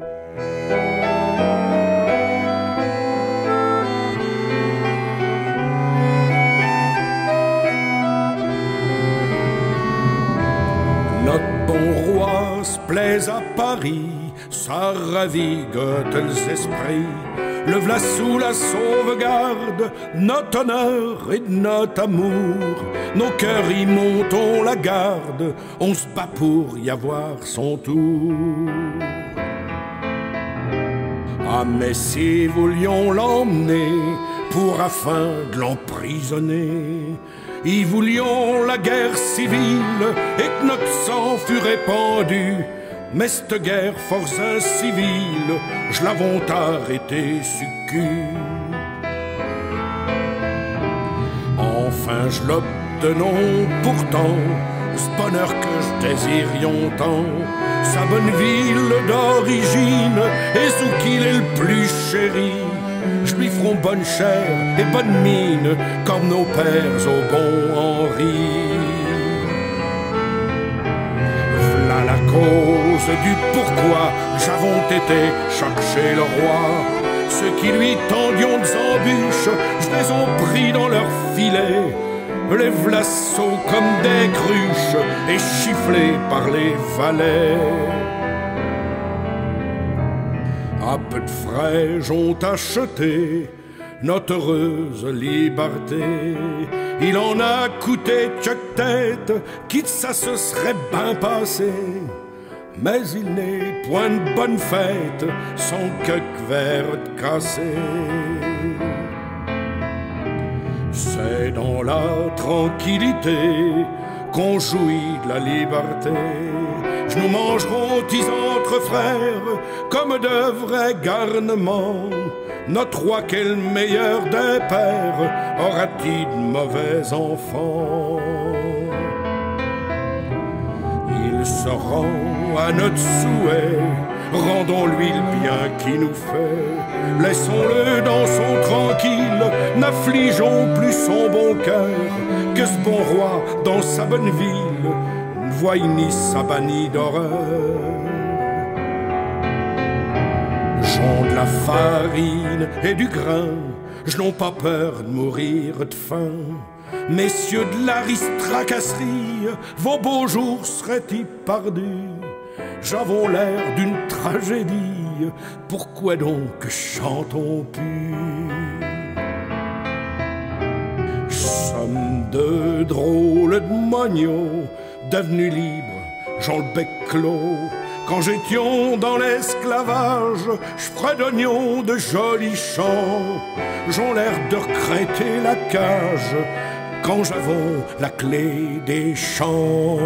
Notre bon roi se plaise à Paris, ça ravigue les esprits. Le v'là sous la sauvegarde, notre honneur et notre amour. Nos cœurs y montent, on la garde, on se bat pour y avoir son tour. Ah mais si voulions l'emmener pour afin de l'emprisonner, y voulions la guerre civile et que notre sang fût répandu, mais cette guerre force incivile, je l'avons arrêté succu. Enfin je l'obtenons pourtant, ce bonheur que je désirions tant, sa bonne ville d'origine, le plus chéri. Je lui ferai bonne chair et bonne mine, comme nos pères au bon Henri. V'là la cause du pourquoi j'avons été chercher le roi. Ceux qui lui tendions des embûches, je les ai pris dans leur filet. Les vlassos comme des cruches et chifflés par les valets. À peu de frais, j'ont acheté notre heureuse liberté. Il en a coûté chaque tête, quitte ça se serait bien passé. Mais il n'est point de bonne fête sans quelques verre cassé. C'est dans la tranquillité qu'on jouit de la liberté. Je nous mangerons dix entre frères comme de vrais garnements. Notre roi, quel meilleur des pères, aura-t-il de mauvais enfants? Il se rend à notre souhait, rendons-lui le bien qui nous fait. Laissons-le dans son tranquille, n'affligeons plus son bon cœur, que ce bon roi dans sa bonne ville ne voie ni sa bannie d'horreur. J'en de la farine et du grain, je n'ai pas peur de mourir de faim. Messieurs de l'aristocratie, vos beaux jours seraient-ils perdus J'avons l'air d'une tragédie, pourquoi donc chantons plus? De drôles de moignons, devenus libres, Jean le bec clos. Quand j'étions dans l'esclavage, je fredonnions de jolis chants. J'en l'air de recréter la cage quand j'avons la clé des champs.